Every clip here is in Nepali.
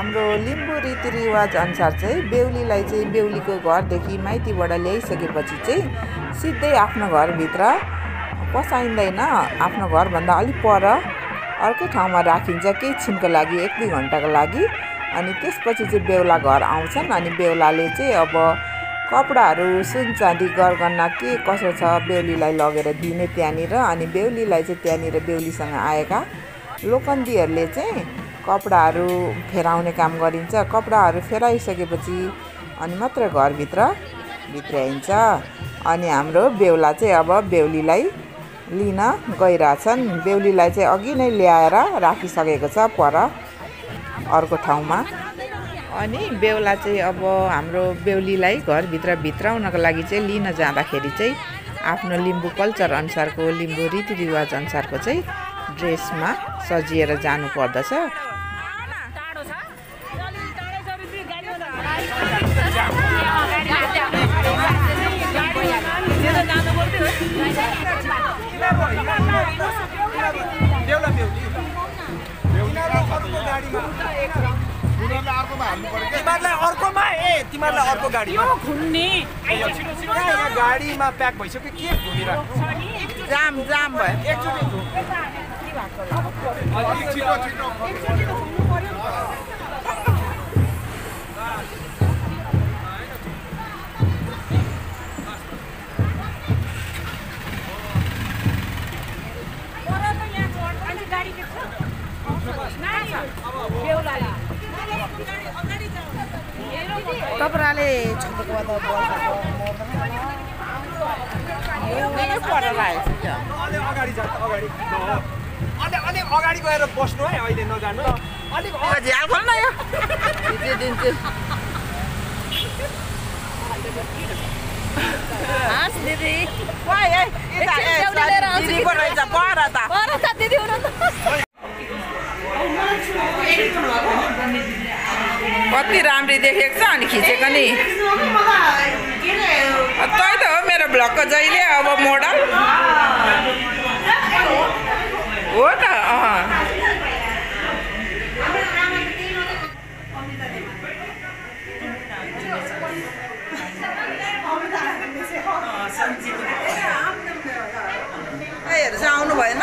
हाम्रो लिम्बू रीतिरिवाज अनुसार चाहिँ बेहुलीलाई चाहिँ बेहुलीको घरदेखि माइतीबाट ल्याइसकेपछि चाहिँ सिधै आफ्नो घरभित्र पसाइँदैन। आफ्नो घरभन्दा अलिक पर अर्कै ठाउँमा राखिन्छ केही छिनको लागि एक दुई घन्टाको लागि। अनि त्यसपछि चाहिँ बेहुला घर आउँछन् अनि बेहुलाले चाहिँ अब कपडाहरू सुन चाँदी गरगहना के कसो छ बेहुलीलाई लगेर दिने त्यहाँनिर। अनि बेहुलीलाई चाहिँ त्यहाँनिर बेहुलीसँग आएका लोकन्तीहरूले चाहिँ कपडाहरू फेराउने काम गरिन्छ। कपडाहरू फेराइसकेपछि अनि मात्र घरभित्र भित्र्याइन्छ। अनि हाम्रो बेहुला चाहिँ अब बेहुलीलाई लिन गइरहेछन्। बेहुलीलाई चाहिँ अघि नै ल्याएर राखिसकेको छ पर अर्को ठाउँमा। अनि बेहुला चाहिँ अब हाम्रो बेहुलीलाई घरभित्र भित्राउनको लागि चाहिँ लिन जाँदाखेरि चाहिँ आफ्नो लिम्बू कल्चर अनुसारको लिम्बू रीतिरिवाज अनुसारको चाहिँ ड्रेसमा सजिएर जानु तिमीहरूलाई अर्कोमा ए तिमीहरूलाई अर्को गाडीमा। घुम्ने। गाडीमा प्याक भइसक्यो। के घुमिरहेको जाम जाम भयो। एकचोटि छ अलिक अगाडि गएर बस्नु है अहिले नजानु अलिक दिन्छु हाँस दिदी दिदी रहेछ पर त पर त दिदी हुनु त कति राम्री देखेको छ अनि खिचेको नि? तै त हो मेरो भ्लगको जहिले अब मोडल। हो त चाहिँ आउनु भएन।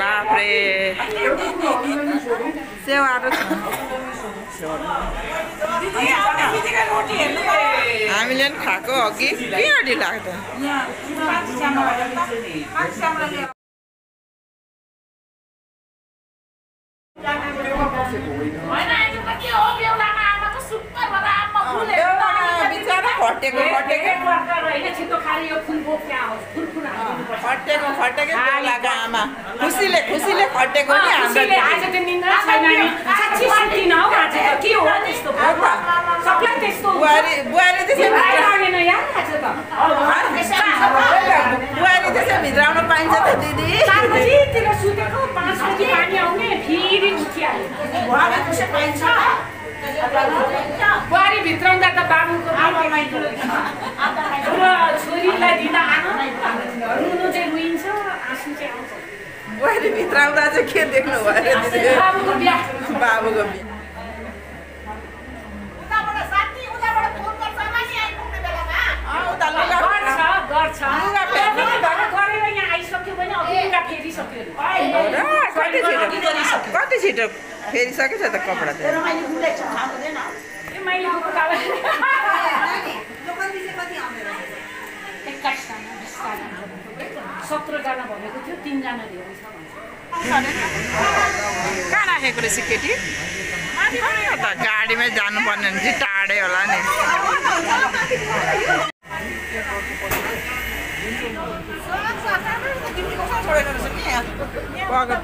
बाफ्रे सेवाहरू हामीले पनि खाएको अघि के अडी लाग्छ बिचरा फटेको फटेको। फटेको बेहुलाको आमा। खुसीले खुसीले फटेको नि बुहारी बुहारी त्यसै भित्राउन पाइन्छ त दिदी। बुहारी भित्राउँदा त बाबुको छोरीलाई दिँदा रुनु चाहिँ रुइन्छ आँसु चाहिँ आउँछ। बुहारी भित्राउँदा चाहिँ के देख्नु भयो बाबुको बिहा। बाबुको बिहा। र? कति छिटो? छिटो फेरिसकेछ त कपडा सत्रजना भनेको थियो तिनजना धेरै छ भन्छ कहाँ राखेको रहेछ केटी त गाडीमै जानुपर्ने भने चाहिँ टाढै होला नि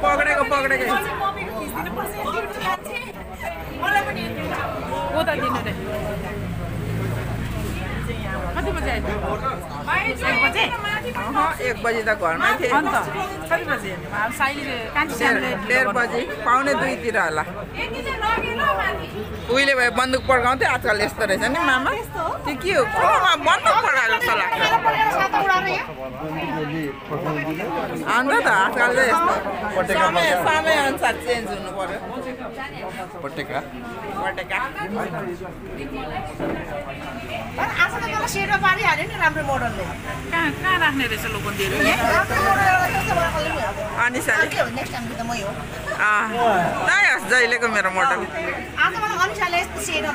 पक्रेको पक्रेको कोदा दिनु रे कति बजी आइपुग्यो एक बजी। त घरमै थिएँ। डेढ बजी पाउने दुईतिर होला। उहिले भए बन्दुक पड्काउँथ्यो आजकल यस्तो रहेछ नि मामा। त्यो के हो? कोमा बन्दुक पड्काएको जस्तो लाग्छ अन्त त आजकल चाहिँ यस्तो। समय समय अनुसार चेन्ज हुनु पर्यो पटेका। पटेका। आज त मलाई सेटमा पारिहाल्यो नि राम्रो मोडलले कहाँ कहाँ राख्ने रहेछ लोकन्तीहरू राम्रो मोडल एउटा छ तपाईँलाई कसले पनि अब अनिसाले के हो नेक्स्ट टाइमको त मै हो नै होस् जहिलेको मेरो मोडल आज मलाई अनिसाले यस्तो सेटमा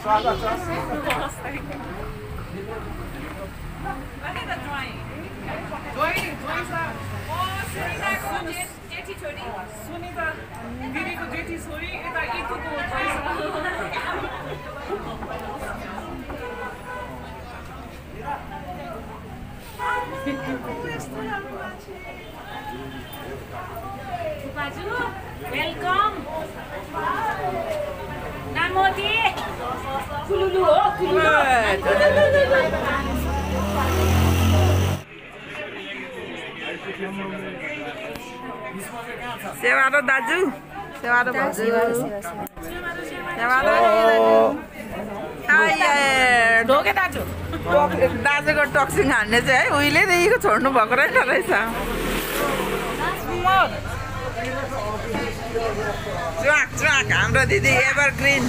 स्वागत छ बाजु। वेलकम। नामोदी कुलुलु हो सेवारो दाजु। सेवारो भाउजू सेवारो आइए। ढोके दाजु। दाजुको टक्सिङ हान्ने चाहिँ है उहिलेदेखिको छोड्नु भएको रहेन रहेछ। च्वाक च्वाक हाम्रो दिदी एभर ग्रिन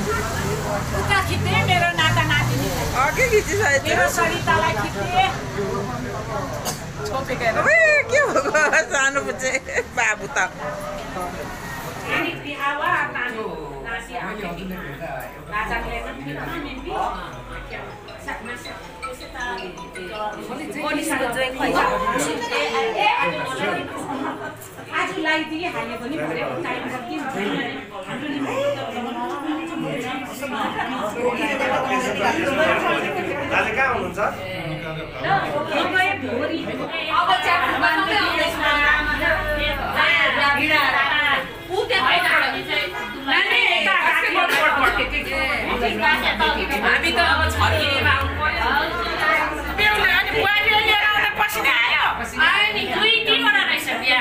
मेरो नाता नातिनी अघि खिचिसकेको के भएको सानो बुझे बाबु त। आज हाल्यो पनि पऱ्यो टाइम कति हुनुहुन्छ हामी त अब छर्किनेमा आउनु पसिना आयो नि दुई तिनवटा रहेछ बिहा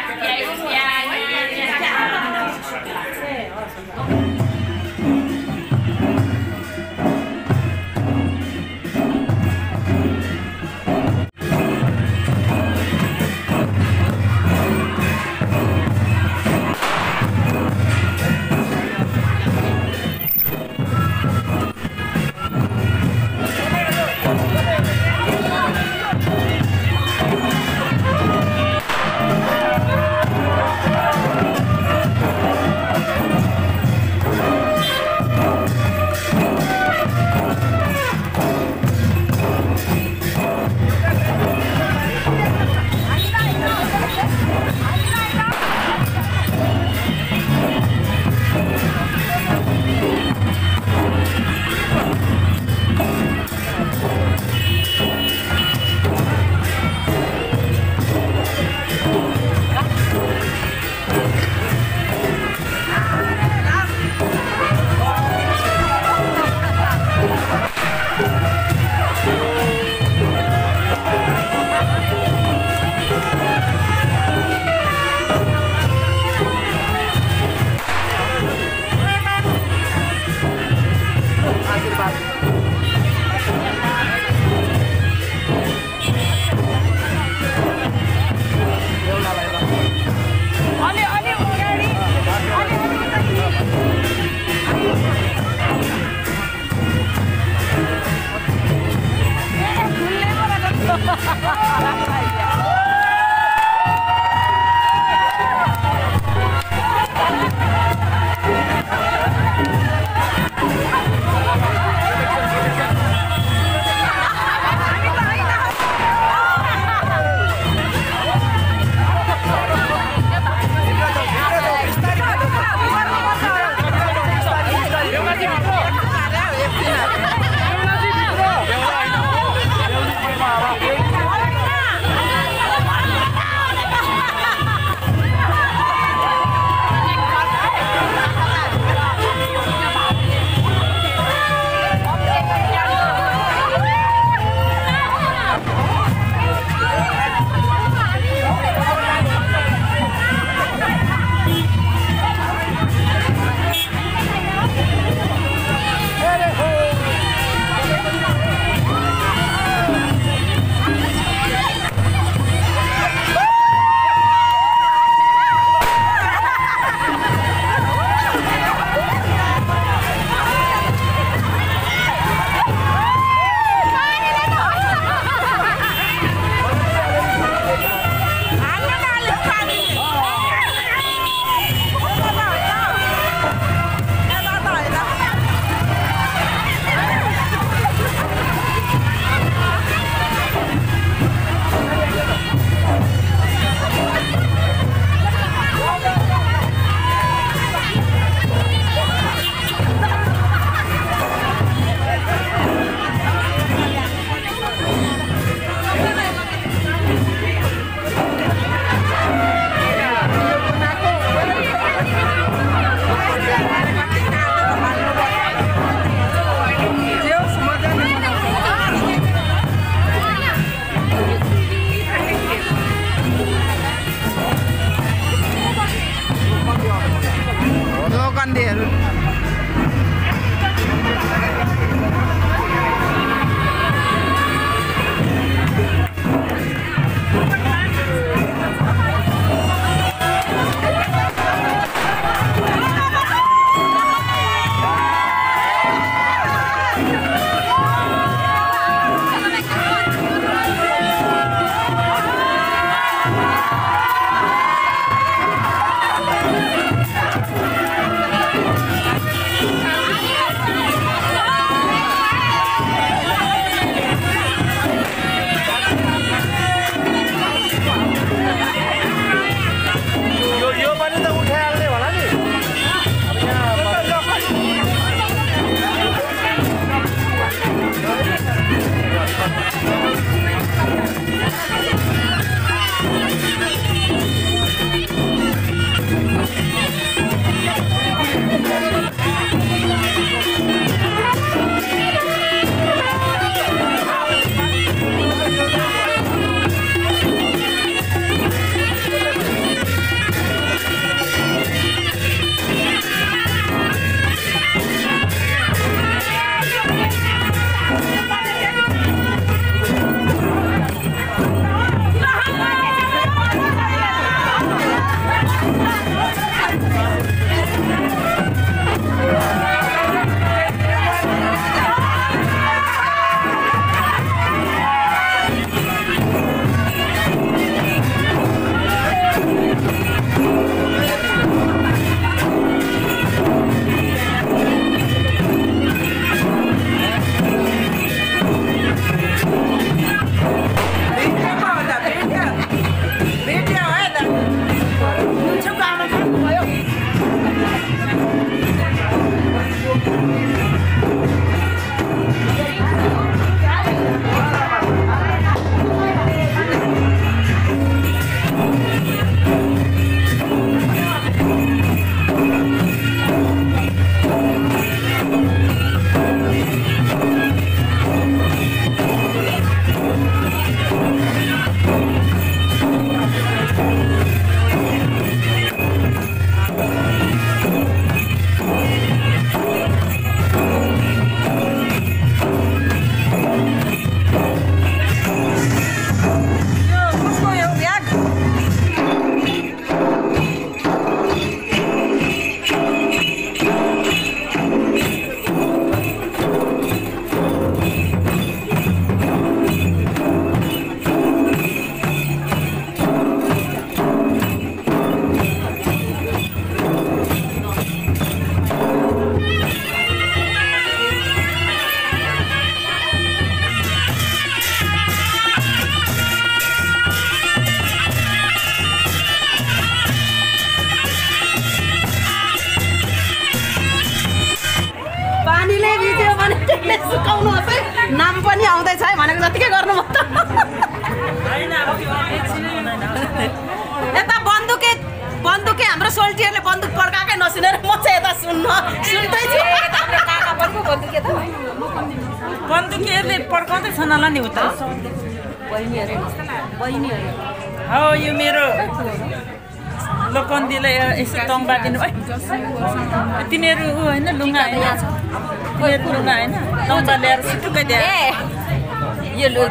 यो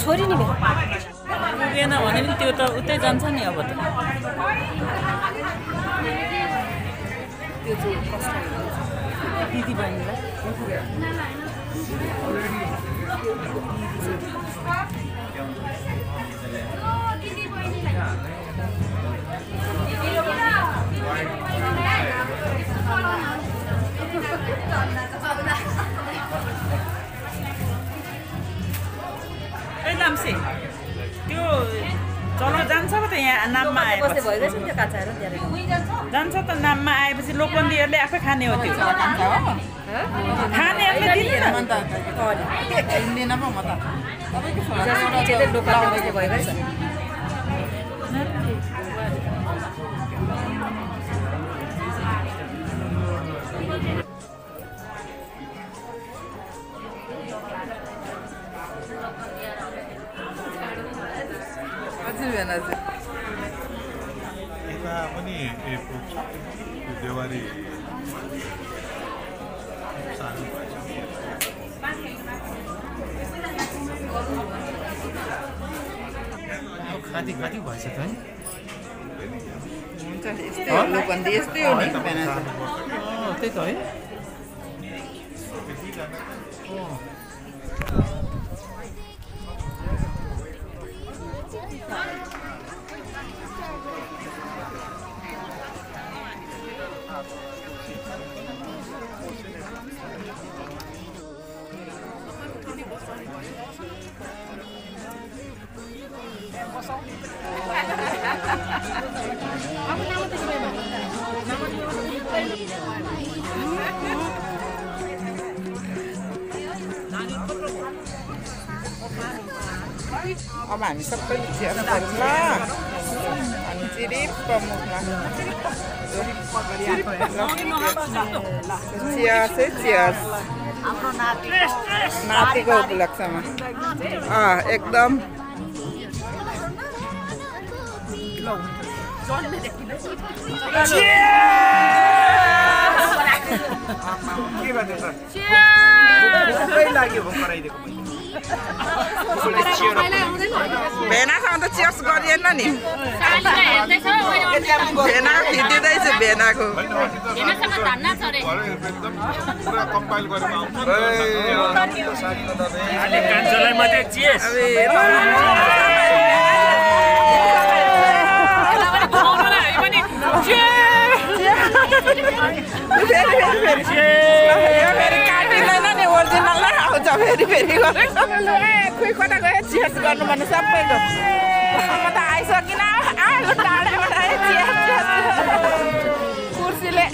छोरी नि मेरो पुगेन भने नि त्यो त उतै जान्छ नि अब त दिदी बहिनीलाई उनीहरूले आफै खाने हो त्यो खाने दिँदैन खाती खाती भएछ त है हुन्छ यस्तै हो त्यही त है अब हामी चियर गरौँ ल अनि चिरिप्प मुखमा चियर्स है चियर्स नातिको उपलक्ष्यमा अँ एकदम के भन्नु भेनासँग त चियर्स गरिएन नि भेना खिचिँदैछु भेनाको फेरि फेरि फेरि काटिँदैन ओरिजिनल नै आउँछ फेरि फेरि गरेर कता गयो चियर्स गर्नु भन्नु सबैको म त आइसकिन कुर्सीले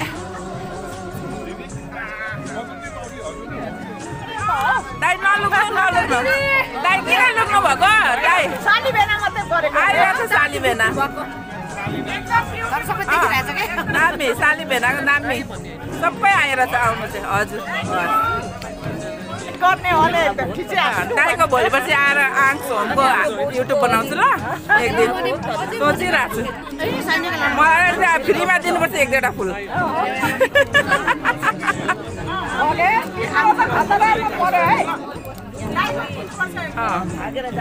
दाइ दाइ किन लुक्नु भएको दाइ साली बेना सबै आएर चाहिँ आउनु चाहिँ हजुर गर्ने होले पर्सि आएर आङ्स होमको युट्युब बनाउँछु ल। एक दिन। सोचिरहेको छु मलाई चाहिँ फ्रीमा दिनुपर्छ एक दुईवटा फुल।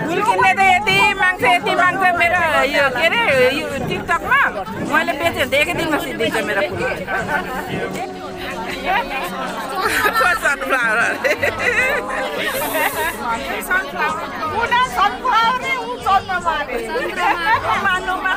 गुल्किनले त यति माग्छ यति माग्छ मेरो यो के अरे यो टिकटकमा। मैले बेच्यो भने त एकै दिनमा सिद्धिन्छ मेरो फुल। sunflower. sunflower. Una sunflower ni un sunflower. Manuma.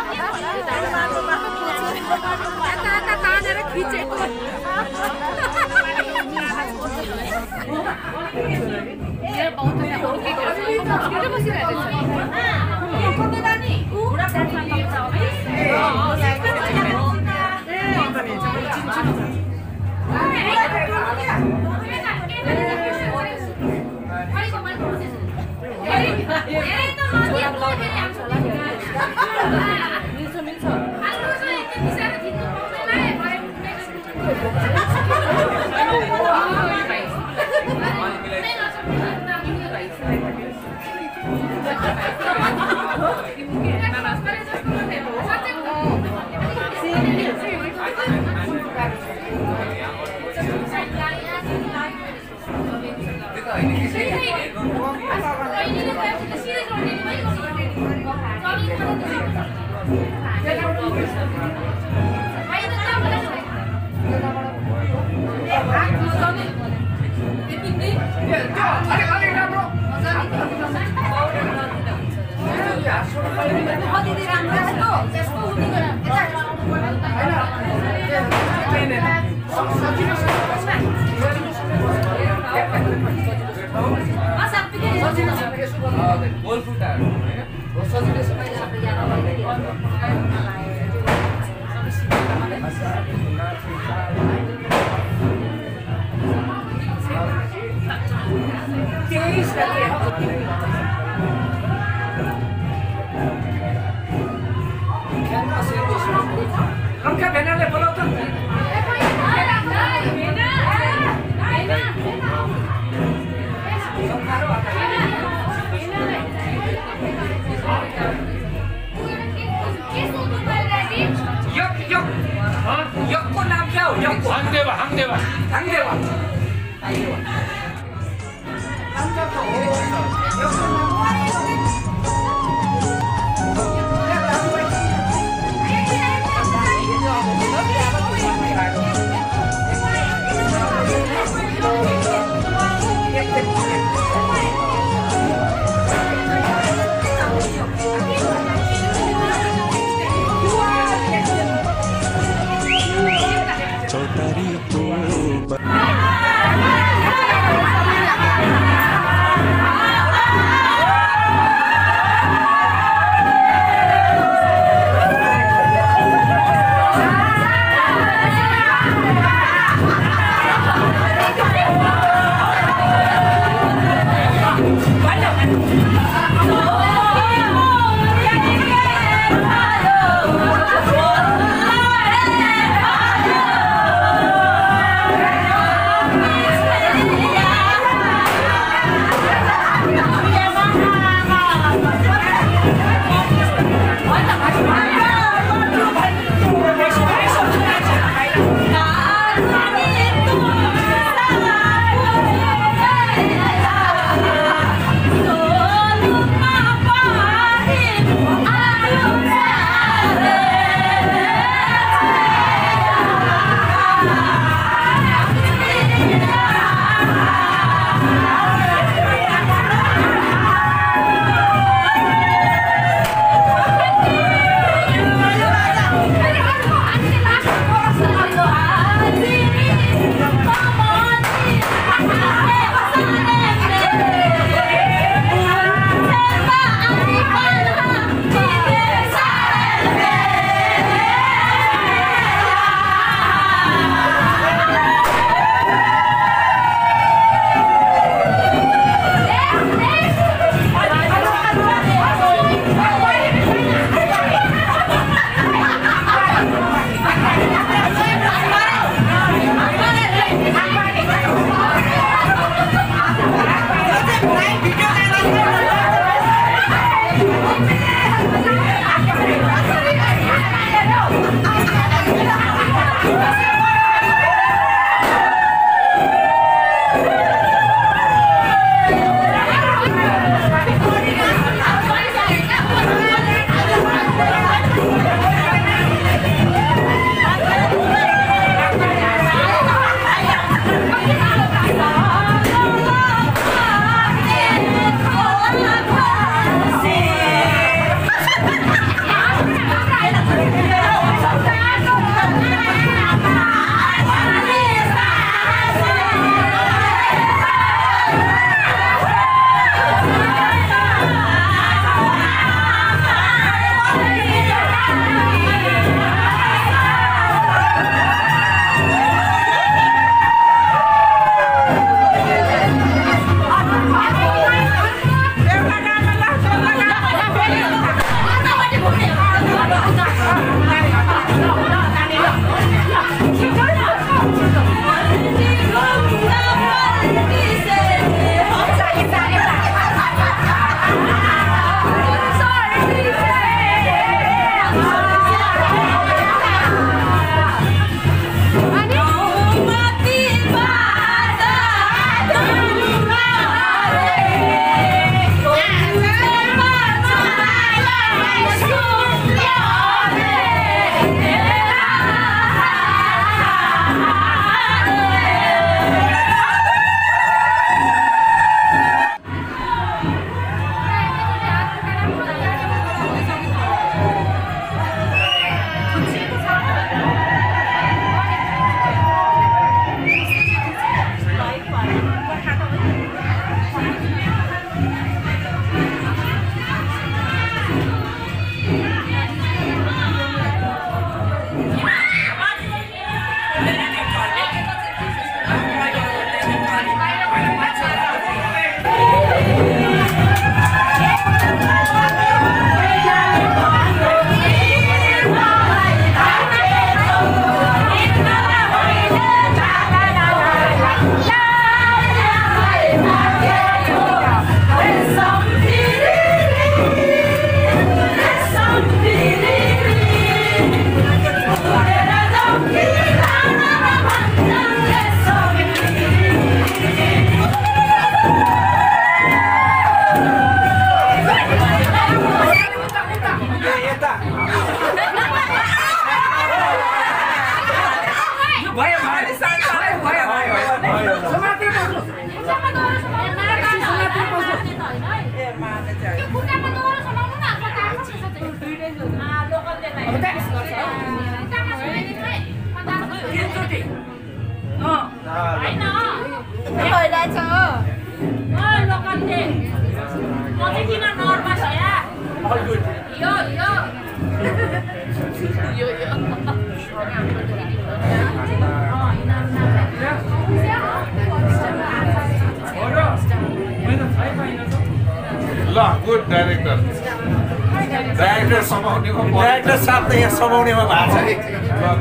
मिल्छ मिल्छ सनफ्लावर अर्का 对吧？谈恋爱，谈。个，डाइरेक्टर। डाइरेक्टर समाउनेमा। डाइरेक्टर साहब त यहाँ समाउनेमा भएको छ।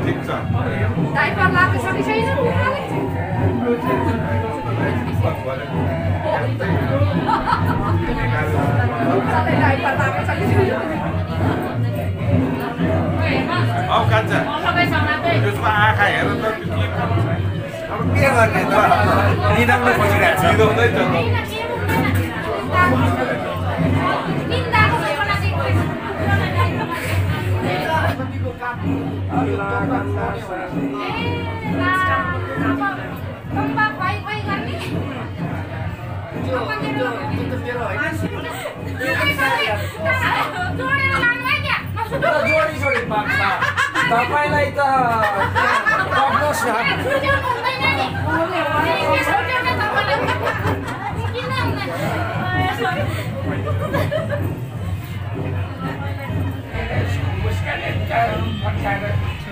ठिक छ। औ कान्छा त्यसमा आँखा हेर त अब के गर्ने त? निदाउन खोजिरहेको छ। सिधाउँदै तपाईँलाई त पक्नुहोस् न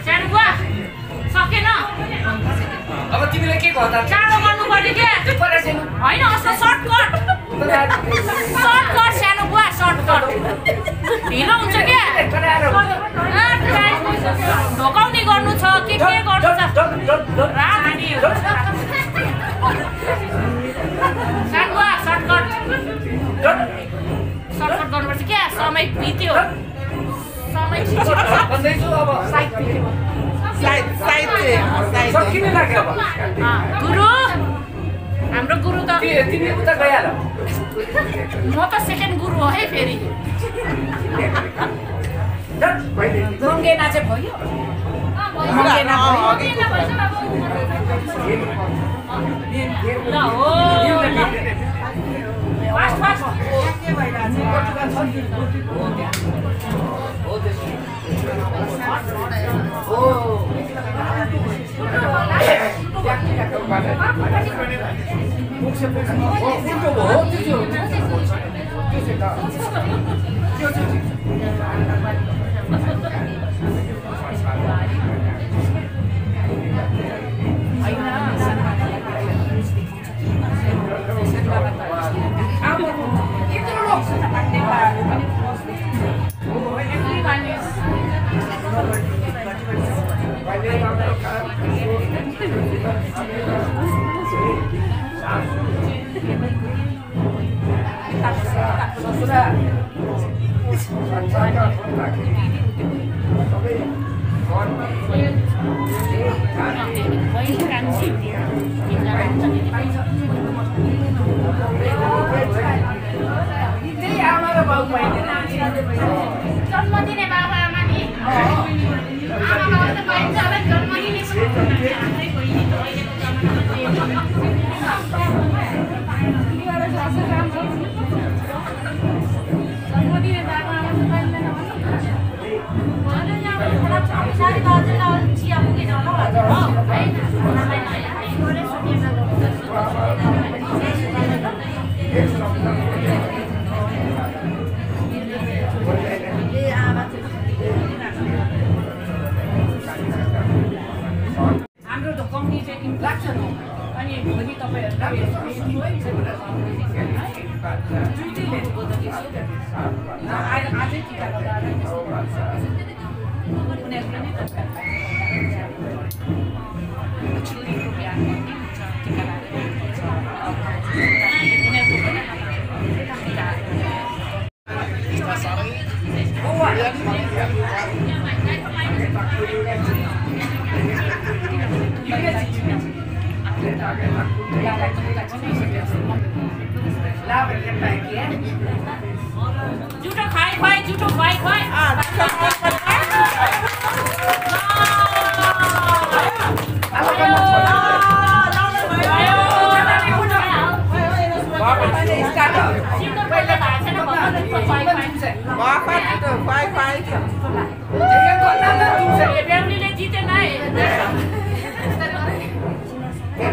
सानो बुवा सकेन। अब के गर्नु पर्यो क्या होइन अस्ति सर्टकट। सर्टकट सानो बुवा सर्टकट। ढिलो हुन्छ क्या ढोकाउने गर्नु छ। के के गर्नु छ? रात नि सानो बुवा सर्टकट। सर्टकट गर्नुपर्छ क्या समय बित्यो। गुरु! हाम्रो गुरु त म त सेकेन्ड गुरु हो है फेरि। मङ्गेना चाहिँ भयो। मङ्गेना ल फास्ट जन्म दिने बाबा।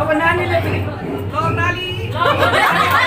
अब नानीले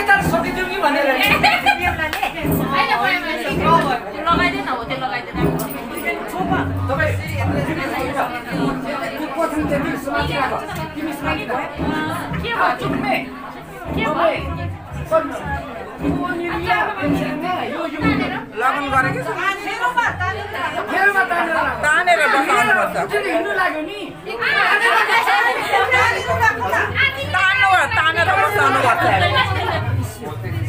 एकैताल सकिदिउँ कि भनेर लगाइदिएन हो त्यो लगन गरेकै तानेर तानेर बसाउनुपर्छ हिँड्नु लाग्यो नि तान्नु तानेर बसाउनुपर्छ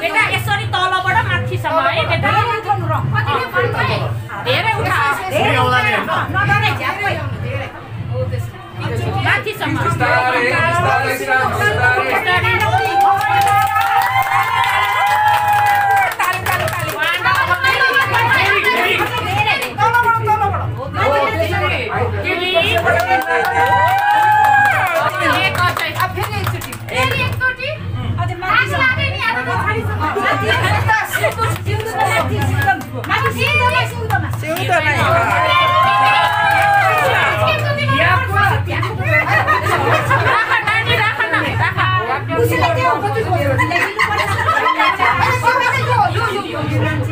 बेटा यसरी तलबाट माथिसम्म है बेटा धेरै उठा माथिसम्म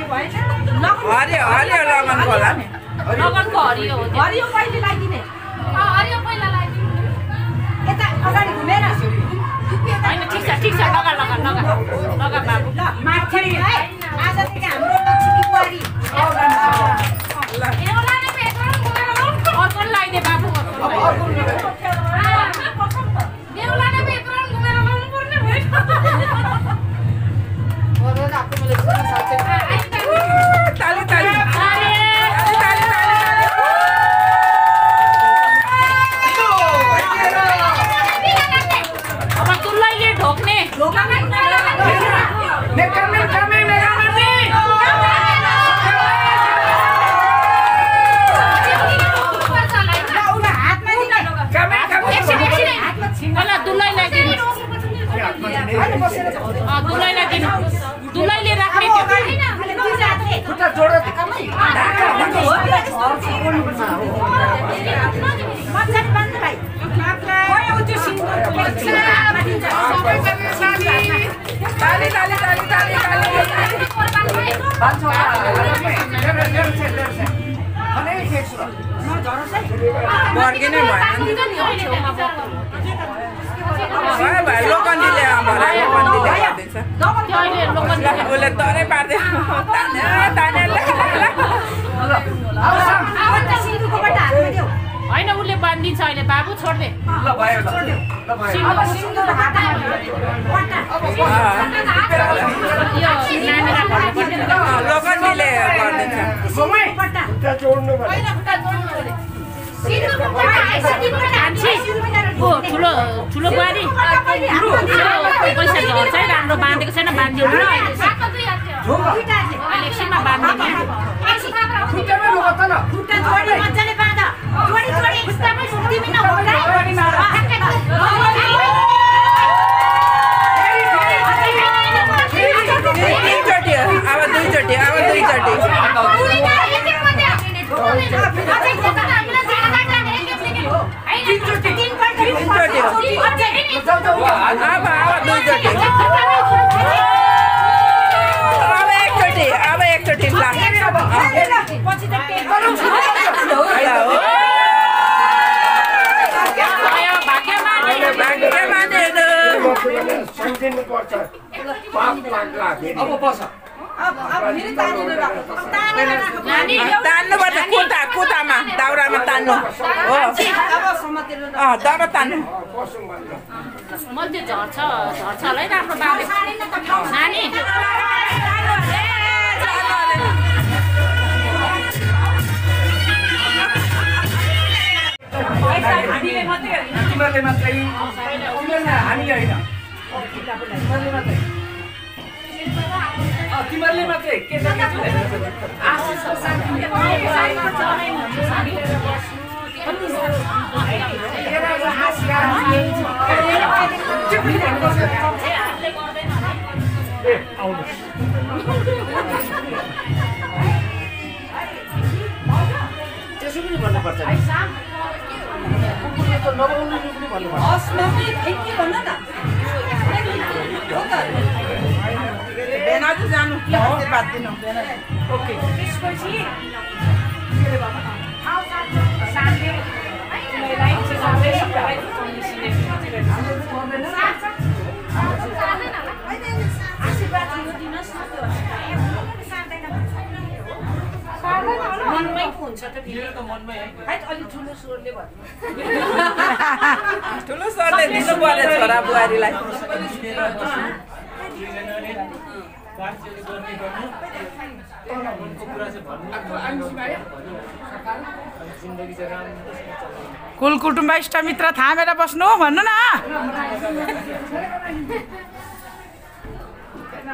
हरियो हरियो लगनको होला नि हरियो हो। हरियो कहिले लगाइदिने अगाडि घुमेर होइन ठिक छ ठिक छ लगा लगा लगा लगा बाबु। माथि है। आजदेखि हाम्रो लक्ष्मी बुहारी अर्को पनि लगाइदे बाबु ताली दुलैलाई दिनु। दुलैले राख्ने भएन नि। भयो लोकन्डीले भरे लोकन्डीले उसले तरै पार्दै ताने ताने। होइन उसले बाँधिदिन्छ अहिले बाबु छोड्दे लोकन्डीले गरिदिन्छ ओ ठुलो ठुलो बुहारी पैसा झर्छ है राम्रो बाँधेको छैन बाँधिदिनु ल एकछिनमा बाँधिदिनु खुट्टामै हो अब अब दुईचोटि अब एकचोटि अब एकचोटि लाग्ला फेरि अब बस तान्नुपर्छ कुता कुतामा। दाउरामा तान्नु। हो। दाउरा तान्नु। झर्छ झर्छ होला है राम्रो बाँधेको नानी। तिमीहरूले मात्रै हामी होइन तिमीहरूले मात्रै अँ, तिमीहरूले मात्रै केटी त्यसो पनि भन्नुपर्छ नि। कुकुरले त जानु आशीर्वाद दिनु ओके मनमै हुन्छ त अलिक ठुलो स्वरले भन्नु ठुलो सरले दिनु पर्यो छोरा बुहारीलाई कुल कुटुम्ब इष्टमित्र थामेर बस्नु भन्नु न।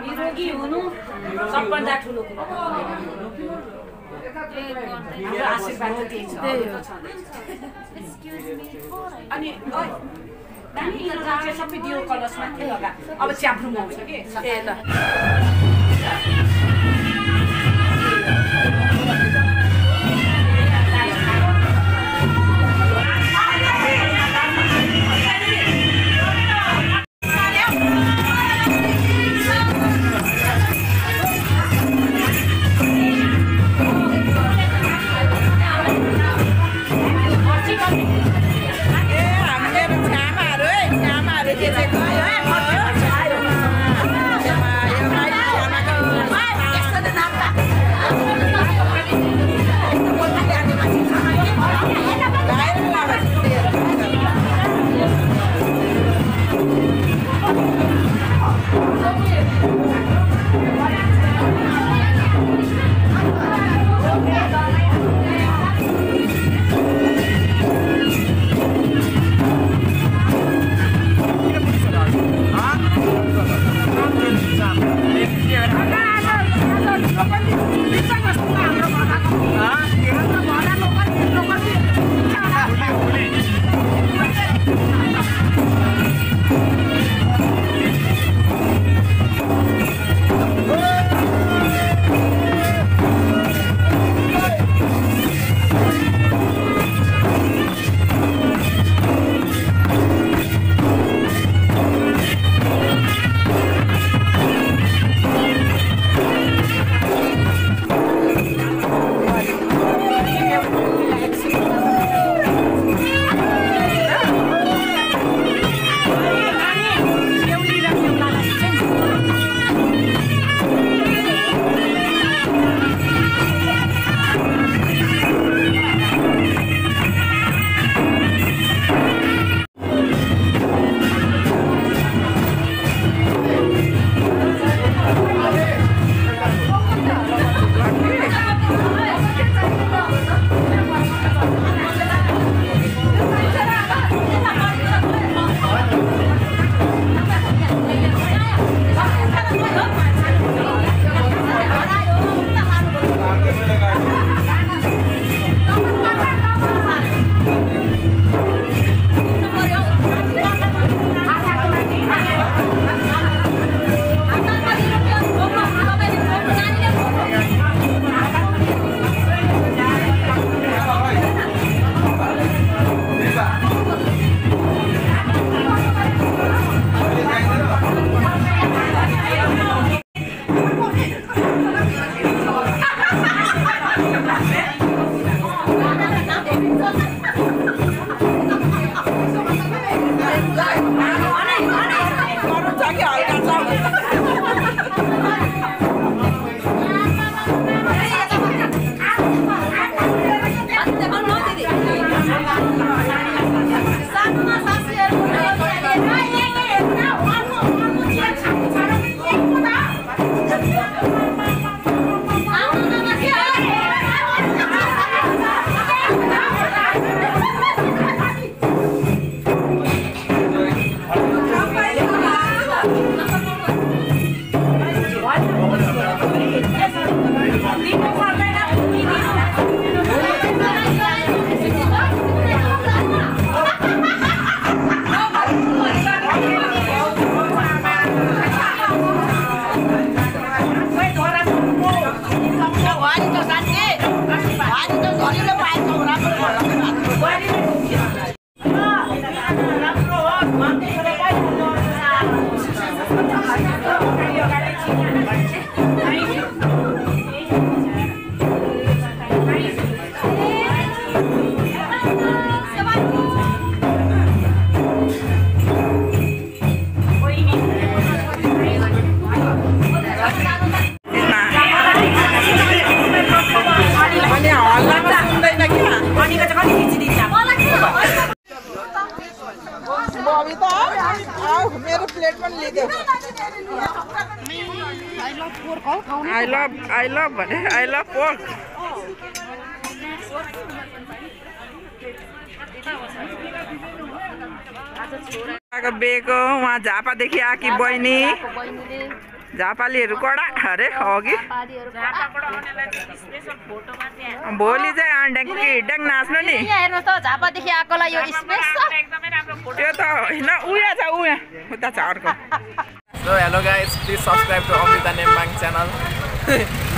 निरोगी हुनु सबभन्दा ठुलो कुरो। हाम्रो आशीर्वाद त त्यही छ। अनि सबै दियो कलशमा थियो लगा अब च्याप्रुम आउँछ कि बेगो उहाँ झापा देखि आकी बहिनी। झापालीहरू कडा अरे अघि भोलि चाहिँ ड्याङ्की ड्याङ नाच्नु नि? झापादेखि आएको त्यो त होइन उयो छ उयो उता छ अर्को। Hello guys please subscribe to Amrita Nembang channel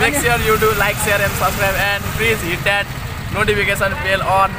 make sure you do like share and subscribe and please hit that notification bell on